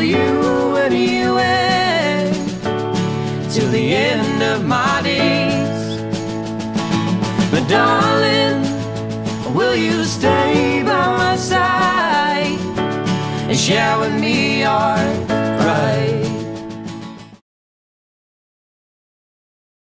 anywhere till the end of my days. But darling, will you stay by my side and share with me your?